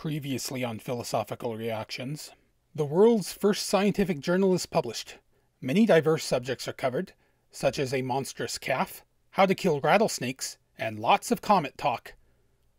Previously on Philosophical Reactions. The world's first scientific journal is published. Many diverse subjects are covered, such as a monstrous calf, how to kill rattlesnakes, and lots of comet talk.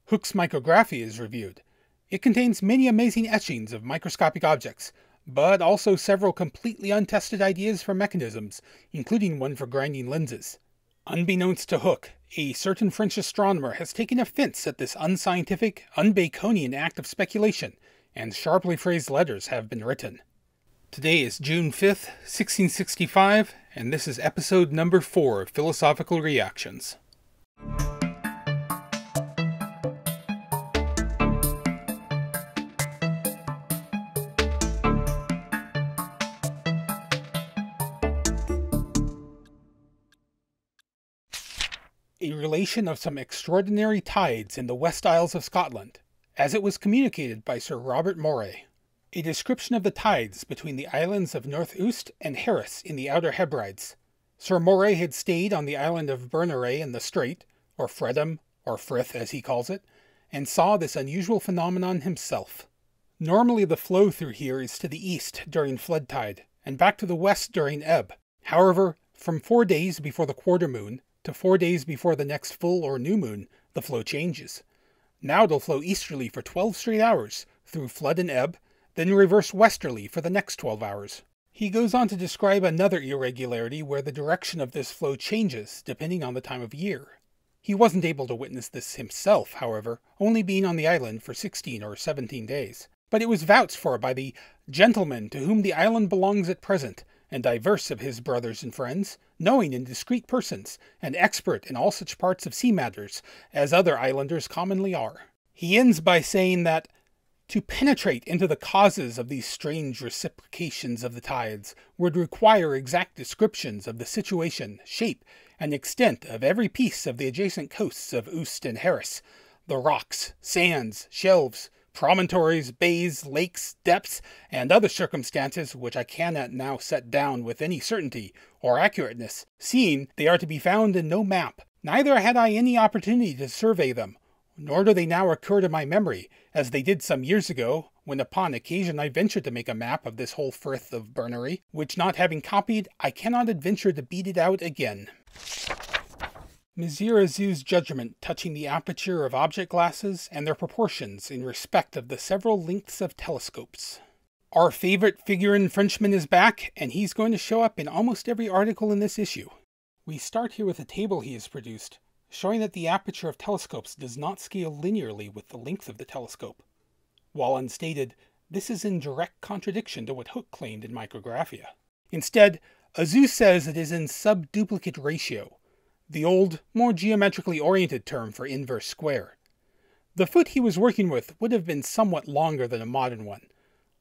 Hooke's Micrographia is reviewed. It contains many amazing etchings of microscopic objects, but also several completely untested ideas for mechanisms, including one for grinding lenses. Unbeknownst to Hooke, a certain French astronomer has taken offense at this unscientific, unbaconian act of speculation, and sharply phrased letters have been written. Today is June 5th, 1665, and this is episode number 4 of Philosophical Reactions. Of some extraordinary tides in the West Isles of Scotland, as it was communicated by Sir Robert Moray. A description of the tides between the islands of North Uist and Harris in the Outer Hebrides. Sir Moray had stayed on the island of Berneray in the Strait, or Fretum, or Frith as he calls it, and saw this unusual phenomenon himself. Normally the flow through here is to the east during flood tide, and back to the west during ebb. However, from four days before the quarter moon to four days before the next full or new moon, the flow changes. Now it'll flow easterly for 12 straight hours, through flood and ebb, then reverse westerly for the next 12 hours. He goes on to describe another irregularity where the direction of this flow changes depending on the time of year. He wasn't able to witness this himself, however, only being on the island for 16 or 17 days. But it was vouched for by the gentleman to whom the island belongs at present, and diverse of his brothers and friends, knowing and discreet persons, and expert in all such parts of sea matters as other islanders commonly are. He ends by saying that to penetrate into the causes of these strange reciprocations of the tides would require exact descriptions of the situation, shape, and extent of every piece of the adjacent coasts of Uist and Harris, the rocks, sands, shelves, promontories, bays, lakes, depths, and other circumstances which I cannot now set down with any certainty or accurateness, seeing they are to be found in no map. Neither had I any opportunity to survey them, nor do they now occur to my memory, as they did some years ago, when upon occasion I ventured to make a map of this whole firth of Berneray, which not having copied, I cannot adventure to beat it out again. Messire Auzout's judgment touching the aperture of object glasses and their proportions in respect of the several lengths of telescopes. Our favorite figurin Frenchman is back, and he's going to show up in almost every article in this issue. We start here with a table he has produced, showing that the aperture of telescopes does not scale linearly with the length of the telescope. While unstated, this is in direct contradiction to what Hooke claimed in Micrographia. Instead, Auzout says it is in subduplicate ratio, the old, more geometrically oriented term for inverse square. The foot he was working with would have been somewhat longer than a modern one,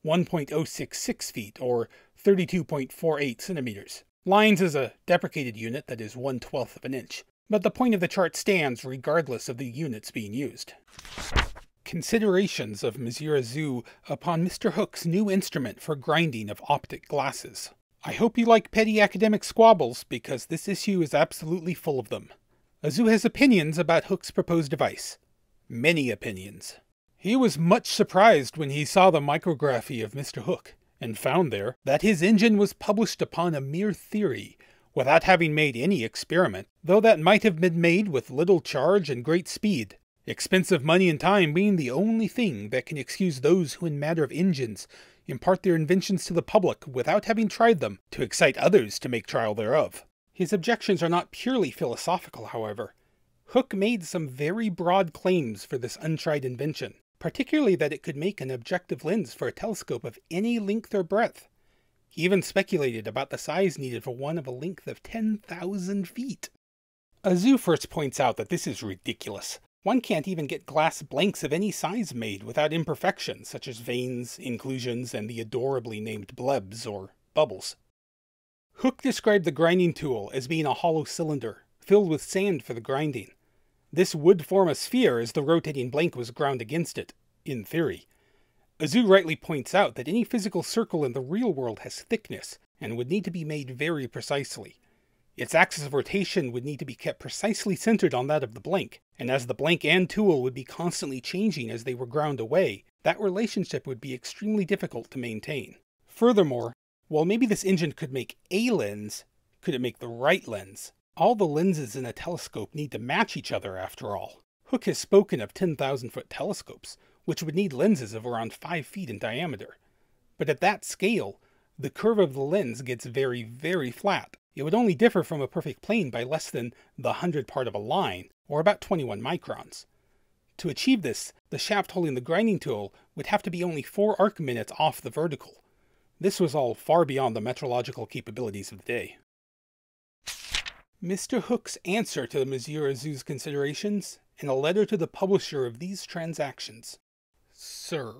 1.066 feet or 32.48 centimeters. Lines is a deprecated unit that is one twelfth of an inch, but the point of the chart stands regardless of the units being used. Considerations of Monsieur Auzout upon Mr. Hooke's new instrument for grinding of optic glasses. I hope you like petty academic squabbles, because this issue is absolutely full of them. Auzout has opinions about Hooke's proposed device. Many opinions. He was much surprised when he saw the Micrographia of Mr. Hooke, and found there that his engine was published upon a mere theory, without having made any experiment, though that might have been made with little charge and great speed, expensive money and time being the only thing that can excuse those who in matter of engines impart their inventions to the public without having tried them, to excite others to make trial thereof. His objections are not purely philosophical, however. Hooke made some very broad claims for this untried invention, particularly that it could make an objective lens for a telescope of any length or breadth. He even speculated about the size needed for one of a length of 10,000 feet. Auzout first points out that this is ridiculous, one can't even get glass blanks of any size made without imperfections such as veins, inclusions, and the adorably named blebs or bubbles. Hooke described the grinding tool as being a hollow cylinder, filled with sand for the grinding. This would form a sphere as the rotating blank was ground against it, in theory. Auzout rightly points out that any physical circle in the real world has thickness, and would need to be made very precisely. Its axis of rotation would need to be kept precisely centered on that of the blank, and as the blank and tool would be constantly changing as they were ground away, that relationship would be extremely difficult to maintain. Furthermore, while maybe this engine could make a lens, could it make the right lens? All the lenses in a telescope need to match each other after all. Hooke has spoken of 10,000 foot telescopes, which would need lenses of around 5 feet in diameter. But at that scale, the curve of the lens gets very, very flat. It would only differ from a perfect plane by less than the hundred part of a line, or about 21 microns. To achieve this, the shaft holding the grinding tool would have to be only 4 arc minutes off the vertical. This was all far beyond the metrological capabilities of the day. Mr. Hooke's answer to the Monsieur Auzout's considerations in a letter to the publisher of these transactions. Sir,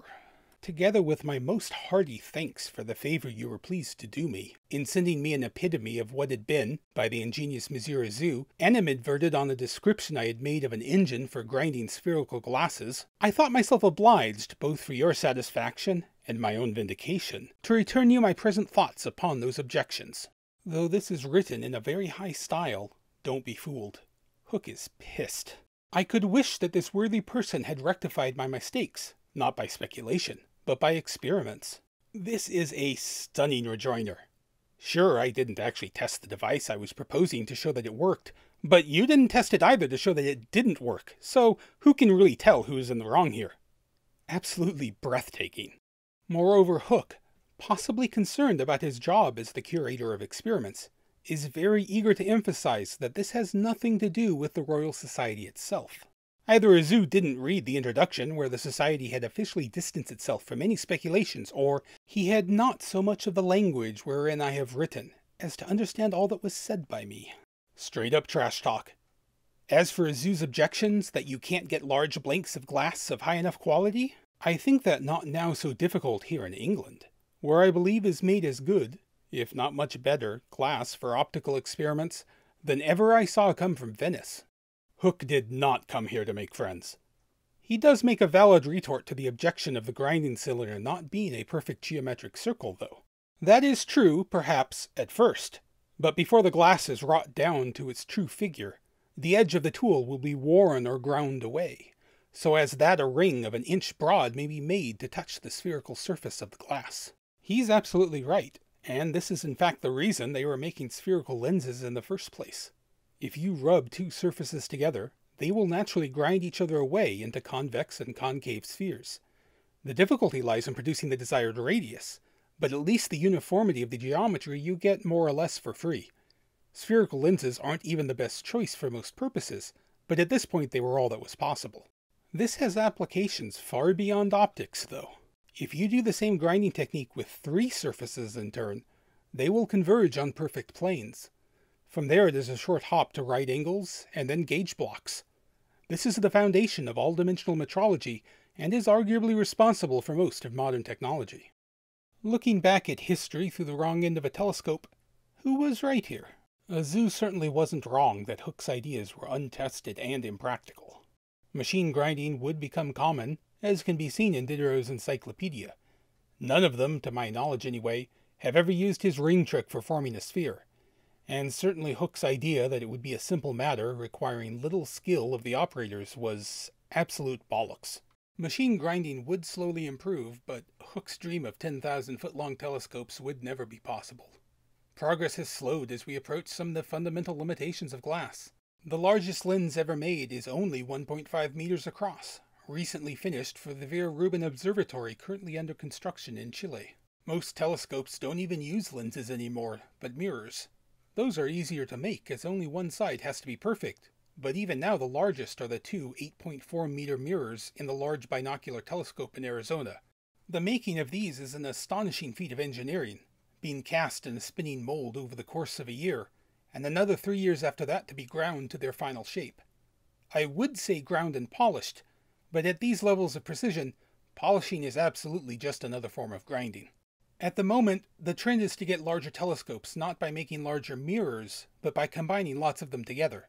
together with my most hearty thanks for the favor you were pleased to do me in sending me an epitome of what had been, by the ingenious Monsieur Auzout, animadverted on a description I had made of an engine for grinding spherical glasses, I thought myself obliged, both for your satisfaction and my own vindication, to return you my present thoughts upon those objections. Though this is written in a very high style, don't be fooled. Hooke is pissed. I could wish that this worthy person had rectified my mistakes, not by speculation, but by experiments. This is a stunning rejoinder. Sure, I didn't actually test the device I was proposing to show that it worked, but you didn't test it either to show that it didn't work, so who can really tell who is in the wrong here? Absolutely breathtaking. Moreover, Hooke, possibly concerned about his job as the curator of experiments, is very eager to emphasize that this has nothing to do with the Royal Society itself. Either Auzout didn't read the introduction, where the Society had officially distanced itself from any speculations, or he had not so much of the language wherein I have written as to understand all that was said by me. Straight up trash talk. As for Auzout's objections that you can't get large blanks of glass of high enough quality, I think that not now so difficult here in England, where I believe is made as good, if not much better, glass for optical experiments than ever I saw come from Venice. Hooke did not come here to make friends. He does make a valid retort to the objection of the grinding cylinder not being a perfect geometric circle, though. That is true, perhaps, at first, but before the glass is wrought down to its true figure, the edge of the tool will be worn or ground away, so as that a ring of an inch broad may be made to touch the spherical surface of the glass. He's absolutely right, and this is in fact the reason they were making spherical lenses in the first place. If you rub two surfaces together, they will naturally grind each other away into convex and concave spheres. The difficulty lies in producing the desired radius, but at least the uniformity of the geometry you get more or less for free. Spherical lenses aren't even the best choice for most purposes, but at this point they were all that was possible. This has applications far beyond optics, though. If you do the same grinding technique with three surfaces in turn, they will converge on perfect planes. From there it is a short hop to right angles and then gauge blocks. This is the foundation of all dimensional metrology and is arguably responsible for most of modern technology. Looking back at history through the wrong end of a telescope, who was right here? Auzout certainly wasn't wrong that Hooke's ideas were untested and impractical. Machine grinding would become common, as can be seen in Diderot's encyclopedia. None of them, to my knowledge anyway, have ever used his ring trick for forming a sphere, and certainly Hooke's idea that it would be a simple matter requiring little skill of the operators was absolute bollocks. Machine grinding would slowly improve, but Hooke's dream of 10,000 foot long telescopes would never be possible. Progress has slowed as we approach some of the fundamental limitations of glass. The largest lens ever made is only 1.5 meters across, recently finished for the Vera Rubin Observatory currently under construction in Chile. Most telescopes don't even use lenses anymore, but mirrors. Those are easier to make as only one side has to be perfect, but even now the largest are the two 8.4 meter mirrors in the Large Binocular Telescope in Arizona. The making of these is an astonishing feat of engineering, being cast in a spinning mold over the course of a year, and another three years after that to be ground to their final shape. I would say ground and polished, but at these levels of precision, polishing is absolutely just another form of grinding. At the moment, the trend is to get larger telescopes not by making larger mirrors, but by combining lots of them together.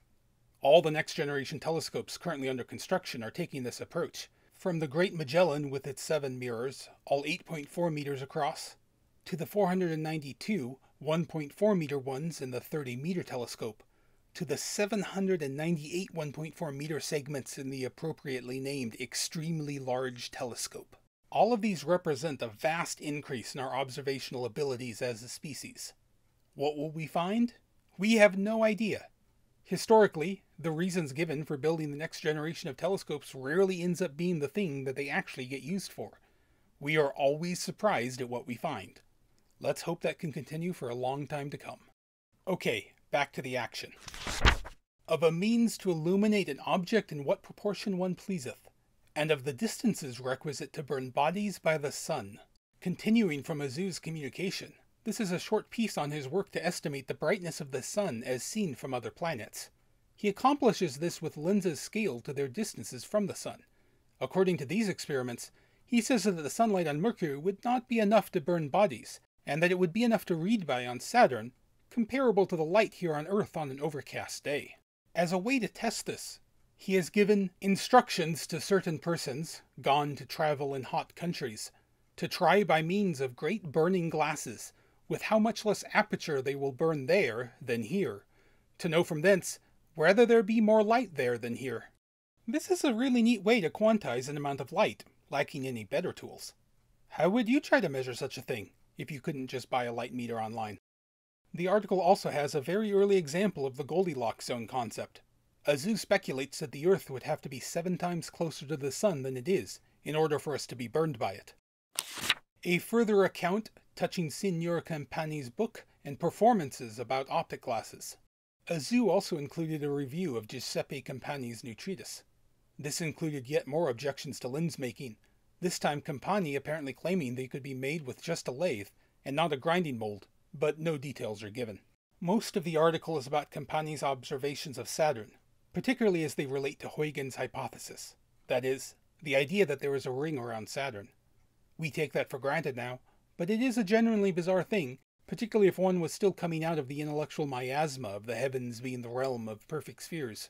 All the next generation telescopes currently under construction are taking this approach, from the Great Magellan with its seven mirrors, all 8.4 meters across, to the 492 1.4 meter ones in the 30 meter telescope, to the 798 1.4 meter segments in the appropriately named Extremely Large Telescope. All of these represent a vast increase in our observational abilities as a species. What will we find? We have no idea. Historically, the reasons given for building the next generation of telescopes rarely ends up being the thing that they actually get used for. We are always surprised at what we find. Let's hope that can continue for a long time to come. Okay, back to the action. Of a means to illuminate an object in what proportion one pleaseth, and of the distances requisite to burn bodies by the sun. Continuing from Auzout's communication, this is a short piece on his work to estimate the brightness of the Sun as seen from other planets. He accomplishes this with lenses scaled to their distances from the Sun. According to these experiments, he says that the sunlight on Mercury would not be enough to burn bodies, and that it would be enough to read by on Saturn, comparable to the light here on Earth on an overcast day. As a way to test this, he has given instructions to certain persons, gone to travel in hot countries, to try by means of great burning glasses with how much less aperture they will burn there than here, to know from thence whether there be more light there than here. This is a really neat way to quantize an amount of light, lacking any better tools. How would you try to measure such a thing, if you couldn't just buy a light meter online? The article also has a very early example of the Goldilocks zone concept. Auzout speculates that the Earth would have to be seven times closer to the Sun than it is, in order for us to be burned by it. A further account touching Signor Campani's book and performances about optic glasses. Auzout also included a review of Giuseppe Campani's new treatise. This included yet more objections to lens making, this time Campani apparently claiming they could be made with just a lathe and not a grinding mold, but no details are given. Most of the article is about Campani's observations of Saturn, particularly as they relate to Huygens' hypothesis, that is, the idea that there is a ring around Saturn. We take that for granted now, but it is a genuinely bizarre thing, particularly if one was still coming out of the intellectual miasma of the heavens being the realm of perfect spheres.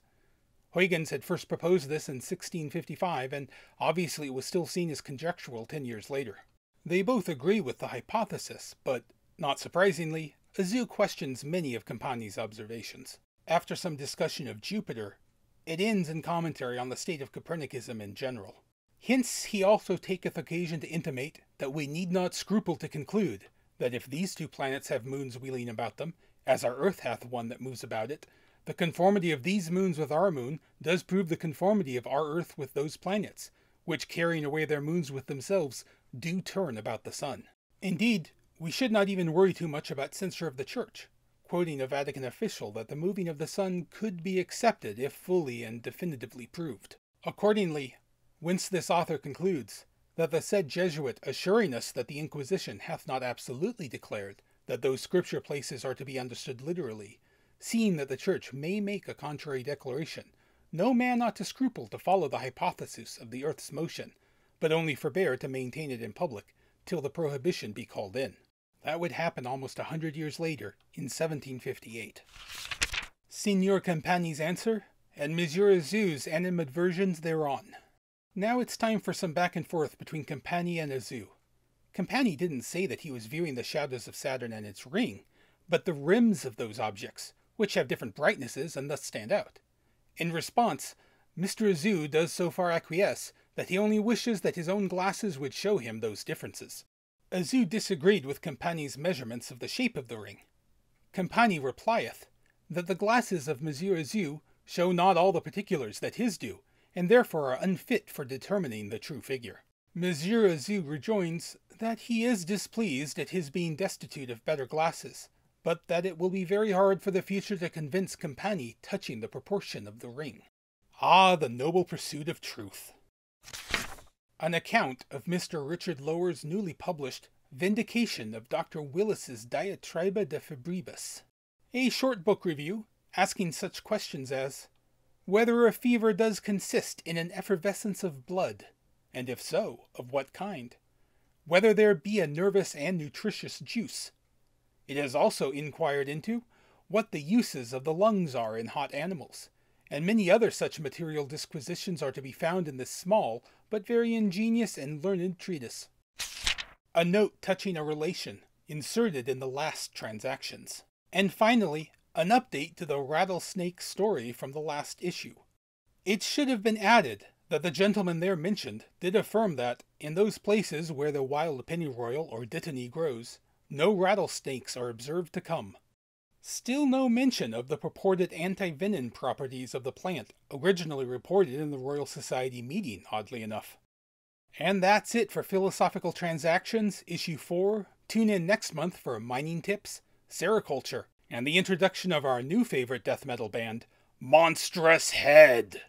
Huygens had first proposed this in 1655, and obviously it was still seen as conjectural ten years later. They both agree with the hypothesis, but, not surprisingly, Auzout questions many of Campani's observations. After some discussion of Jupiter, it ends in commentary on the state of Copernicism in general. Hence he also taketh occasion to intimate that we need not scruple to conclude that if these two planets have moons wheeling about them, as our Earth hath one that moves about it, the conformity of these moons with our moon does prove the conformity of our Earth with those planets, which carrying away their moons with themselves do turn about the sun. Indeed, we should not even worry too much about censure of the Church, quoting a Vatican official that the moving of the sun could be accepted if fully and definitively proved. Accordingly, Whence this author concludes that the said Jesuit assuring us that the Inquisition hath not absolutely declared that those scripture places are to be understood literally, seeing that the Church may make a contrary declaration, no man ought to scruple to follow the hypothesis of the earth's motion, but only forbear to maintain it in public till the prohibition be called in. That would happen almost a hundred years later, in 1758. Signor Campani's answer, and Monsieur Auzout's animadversions thereon. Now it's time for some back and forth between Campani and Auzout. Campani didn't say that he was viewing the shadows of Saturn and its ring, but the rims of those objects, which have different brightnesses and thus stand out. In response, Mr. Auzout does so far acquiesce that he only wishes that his own glasses would show him those differences. Auzout disagreed with Campani's measurements of the shape of the ring. Campani replieth that the glasses of Monsieur Auzout show not all the particulars that his do, and therefore are unfit for determining the true figure. Monsieur Auzout rejoins that he is displeased at his being destitute of better glasses, but that it will be very hard for the future to convince Campani touching the proportion of the ring. Ah, the noble pursuit of truth! An account of Mr. Richard Lower's newly published Vindication of Dr. Willis's Diatriba de Febribus. A short book review asking such questions as whether a fever does consist in an effervescence of blood, and if so, of what kind, whether there be a nervous and nutritious juice. It has also inquired into what the uses of the lungs are in hot animals, and many other such material disquisitions are to be found in this small but very ingenious and learned treatise. A note touching a relation inserted in the last transactions. And finally, an update to the rattlesnake story from the last issue. It should have been added that the gentleman there mentioned did affirm that, in those places where the wild pennyroyal or dittany grows, no rattlesnakes are observed to come. Still no mention of the purported anti-venom properties of the plant originally reported in the Royal Society meeting, oddly enough. And that's it for Philosophical Transactions, Issue 4. Tune in next month for mining tips, sericulture, and the introduction of our new favorite death metal band, Monstrous Head.